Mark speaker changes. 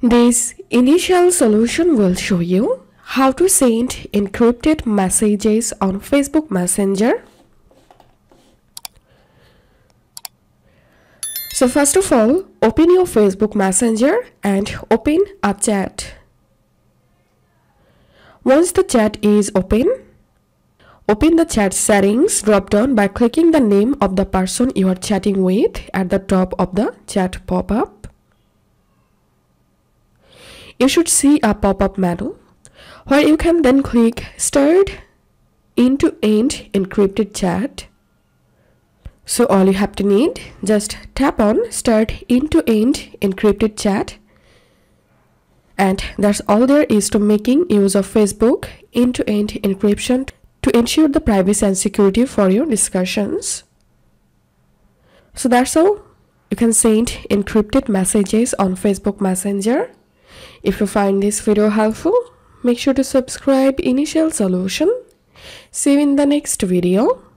Speaker 1: This initial solution will show you how to send encrypted messages on Facebook Messenger. So first of all, open your Facebook Messenger and open a chat. Once the chat is open, open the chat settings drop down by clicking the name of the person you are chatting with at the top of the chat pop-up you should see a pop-up menu where you can then click start end-to-end encrypted chat. So all you have to need just tap on start end-to-end encrypted chat. And that's all there is to making use of facebook end-to-end -end encryption to ensure the privacy and security for your discussions. So that's all. You can send encrypted messages on facebook messenger if you find this video helpful, make sure to subscribe Initial Solution. See you in the next video.